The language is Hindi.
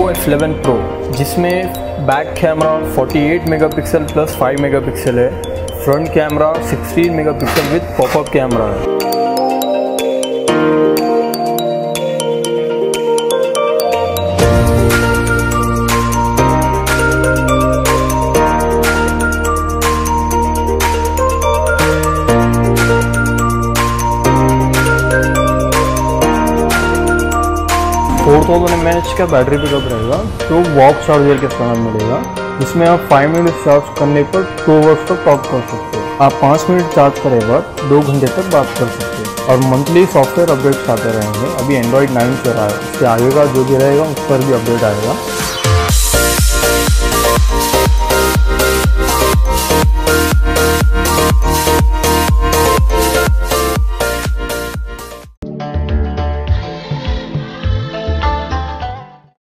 एफ़ लेवन प्रो जिसमें back camera 48 megapixel plus 5 megapixel है। Front camera 16 megapixel with popup camera है। फोर थाउज़ेंड एम एच का बैटरी पिकअप रहेगा तो वॉक चार्जर के साथ मिलेगा जिसमें आप फाइव मिनट चार्ज करने पर टू आवर्स तक टॉक कर सकते हो। आप पाँच मिनट चार्ज करे बाद दो घंटे तक बात कर सकते हो। और मंथली सॉफ्टवेयर अपडेट्स आते रहेंगे। अभी एंड्रॉयड नाइन चल रहा है उसके आगे का जो भी रहेगा, उस पर भी अपडेट आएगा।